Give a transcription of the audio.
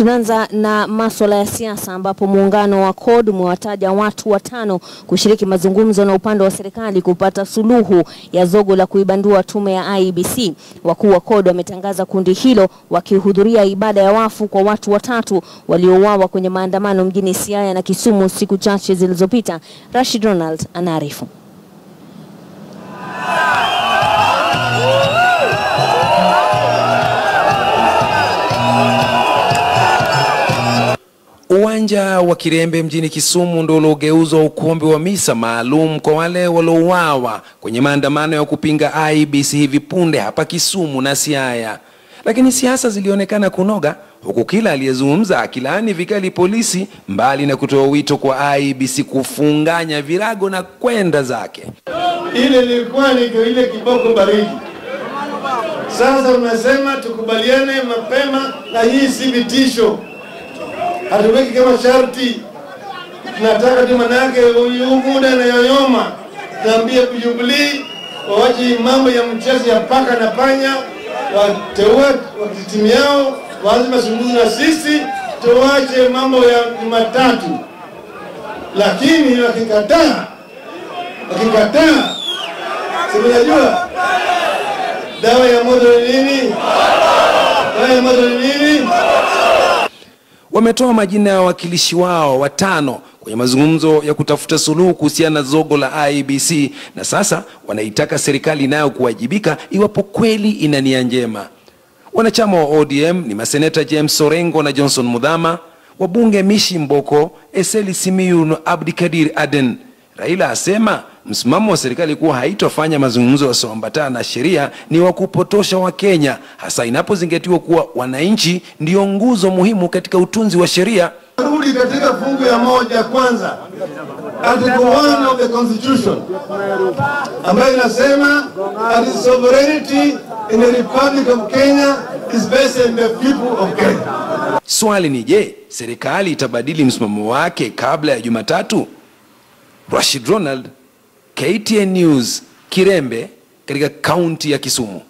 Tunaanza na masuala ya siasa ambapo muungano wa CORD umewataja watu watano kushiriki mazungumzo na upande wa serikali kupata suluhu ya zogo la kuibandua tume ya IEBC. Wakuu wa CORD wametangaza kundi hilo wakihudhuria ibada ya wafu kwa watu watatu waliouawa kwenye maandamano mjini Siaya na Kisumu siku chache zilizopita. Rashid Ronald anaarifu. Uwanja wa Kirembe mjini Kisumu ndio uliogeuzwa ukumbi wa misa maalum kwa wale waliouawa kwenye maandamano ya kupinga IBC hivi punde hapa Kisumu na Siaya. Lakini siasa zilionekana kunoga, huku kila aliyezungumza akilaani vikali polisi, mbali na kutoa wito kwa IBC kufunganya virago na kwenda zake. Ile ilikuwa ni ile kiboko baridi. Sasa unasema tukubaliane mapema, na hii si vitisho hatuweki kama sharti, tunataka tu manake huyu muda na yoyoma. kujubilii wawache mambo ya mchezo ya paka na panya, wateue timu yao, waanze mazungumzo na sisi, tuwache mambo ya Jumatatu. Lakini wakikataa, wakikataa, simnajua dawa ya moto ni nini? Dawa ya moto ni nini? Wametoa majina ya wawakilishi wao watano kwenye mazungumzo ya kutafuta suluhu kuhusiana na zogo la IEBC, na sasa wanaitaka serikali nayo kuwajibika iwapo kweli ina nia njema. Wanachama wa ODM ni maseneta James Sorengo na Johnson Mudhama, wabunge Mishi Mboko, Eseli Simiyu na Abdikadir Aden. Raila asema msimamo wa serikali kuwa haitofanya mazungumzo yasiyoambatana na sheria ni wa kupotosha Wakenya, hasa inapozingatiwa kuwa wananchi ndio nguzo muhimu katika utunzi wa sheria. Rudi katika fungu ya moja kwanza, article 1 of the constitution ambayo inasema that the sovereignty in the republic of Kenya is based on the people of Kenya. Swali ni je, serikali itabadili msimamo wake kabla ya Jumatatu? Rashid Ronald, KTN News, Kirembe katika kaunti ya Kisumu.